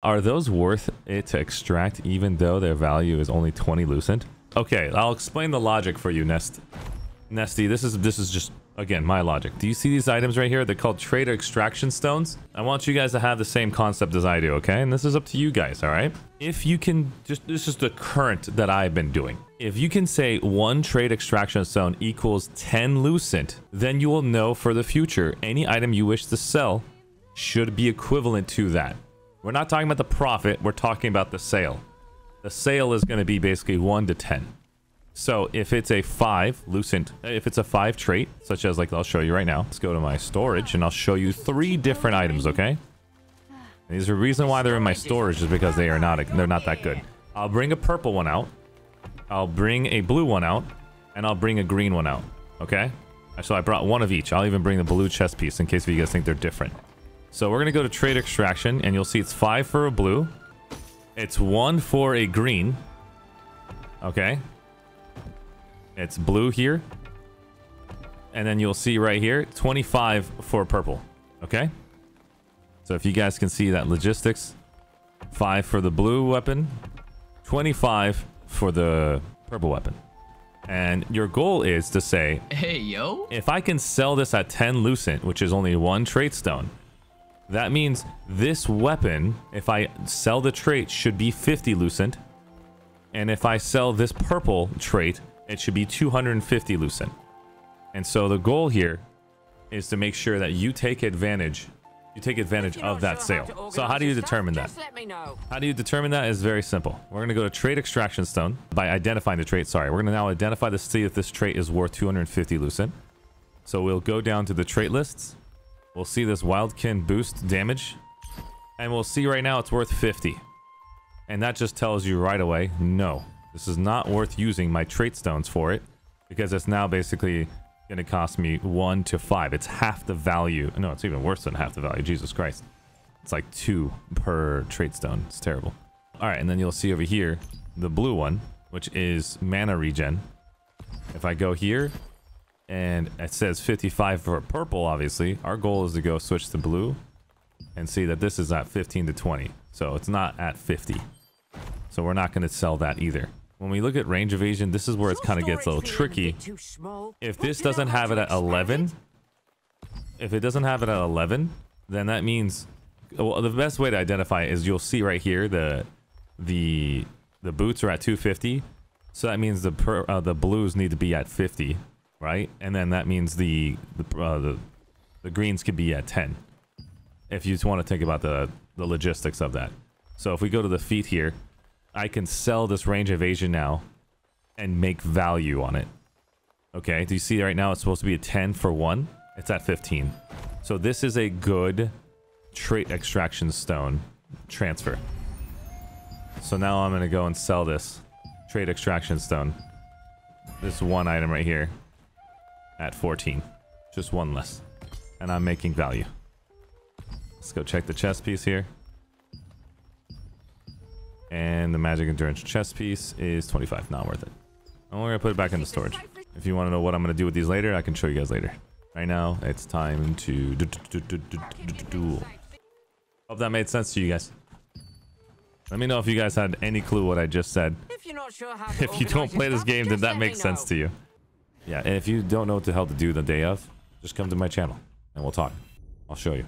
Are those worth it to extract even though their value is only 20 lucent? Okay, I'll explain the logic for you, Nest. Nesty, this is this is just again my logic. Do you see these items right here? They're called trait extraction stones. I want you guys to have the same concept as I do, okay? And this is up to you guys, all right? If you can just this is the current that I've been doing. If you can say one trait extraction stone equals 10 lucent, then you will know for the future any item you wish to sell should be equivalent to that. We're not talking about the profit, we're talking about the sale. The sale is going to be basically 1 to 10. So if it's a 5 lucent, if it's a 5 trait, such as like I'll show you right now. Let's go to my storage and I'll show you three different items, okay? And these are the reason why they're in my storage is because they are not they're not that good. I'll bring a purple one out. I'll bring a blue one out and I'll bring a green one out, okay? So I brought one of each. I'll even bring the blue chest piece in case you guys think they're different. So we're going to go to trait extraction and you'll see it's five for a blue. It's one for a green. Okay. It's blue here. And then you'll see right here, 25 for purple. Okay. So if you guys can see that logistics, five for the blue weapon, 25 for the purple weapon. And your goal is to say, Hey, yo. if I can sell this at 10 lucent, which is only one trait stone, that means this weapon, if I sell the trait, should be 50 lucent. And if I sell this purple trait, it should be 250 lucent. And so the goal here is to make sure that you take advantage you take advantage of that sale. So how do you determine that? How do you determine that is very simple. We're going to go to trait extraction stone by identifying the trait. Sorry, we're going to now identify to see if this trait is worth 250 lucent. So we'll go down to the trait lists. We'll see this wildkin boost damage. And we'll see right now it's worth 50. And that just tells you right away, no, this is not worth using my trait stones for it. Because it's now basically going to cost me 1 to 5. It's half the value. No, it's even worse than half the value. Jesus Christ. It's like 2 per trait stone. It's terrible. Alright, and then you'll see over here the blue one, which is mana regen. If I go here, and it says 55 for purple, obviously. Our goal is to go switch to blue and see that this is at 15 to 20. So it's not at 50. So we're not going to sell that either. When we look at range evasion, this is where it kind of gets a little tricky. If this doesn't have it at 11, if it doesn't have it at 11, then that means well, the best way to identify it is you'll see right here the the the boots are at 250. So that means the per, uh, the blues need to be at 50, right? And then that means the the, uh, the the greens could be at 10. If you just want to think about the the logistics of that. So if we go to the feet here, I can sell this range evasion now and make value on it. Okay, do you see right now it's supposed to be a 10 for one? It's at 15. So this is a good trait extraction stone transfer. So now I'm going to go and sell this trait extraction stone. This one item right here at 14. Just one less. And I'm making value. Let's go check the chest piece here. And the magic endurance chest piece is 25. Not worth it. I'm going to put it back in the storage. If you want to know what I'm going to do with these later, I can show you guys later. Right now, it's time to duel. Hope that made sense to you guys. Let me know if you guys had any clue what I just said. If, you're not sure how if you don't play this game, did that make sense to you? Yeah, and if you don't know what the hell to do the day of, just come to my channel and we'll talk. I'll show you.